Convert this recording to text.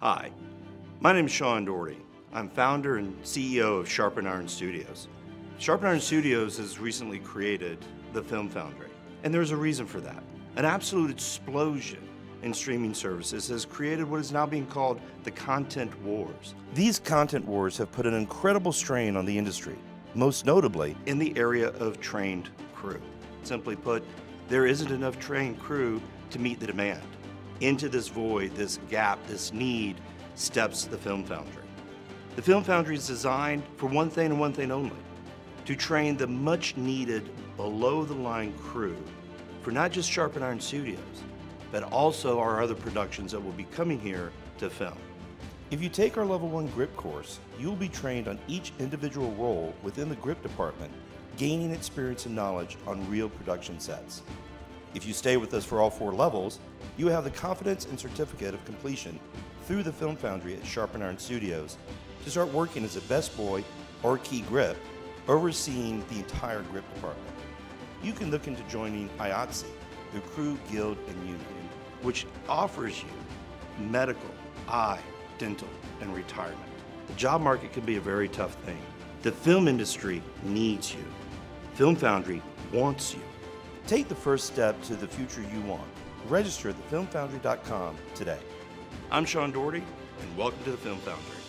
Hi, my name is Sean Doherty. I'm founder and CEO of Sharpened Iron Studios. Sharpened Iron Studios has recently created the Film Foundry, and there's a reason for that. An absolute explosion in streaming services has created what is now being called the content wars. These content wars have put an incredible strain on the industry, most notably in the area of trained crew. Simply put, there isn't enough trained crew to meet the demand. Into this void, this gap, this need steps the Film Foundry. The Film Foundry is designed for one thing and one thing only to train the much needed below the line crew for not just Sharpened Iron Studios, but also our other productions that will be coming here to film. If you take our Level 1 Grip course, you will be trained on each individual role within the grip department, gaining experience and knowledge on real production sets. If you stay with us for all four levels, you have the confidence and certificate of completion through the Film Foundry at Sharpened Iron Studios to start working as a best boy or key grip, overseeing the entire grip department. You can look into joining IATSE, the Crew Guild and Union, which offers you medical, eye, dental, and retirement. The job market can be a very tough thing. The film industry needs you. Film Foundry wants you. Take the first step to the future you want. Register at thefilmfoundry.com today. I'm Sean Doherty, and welcome to the Film Foundry.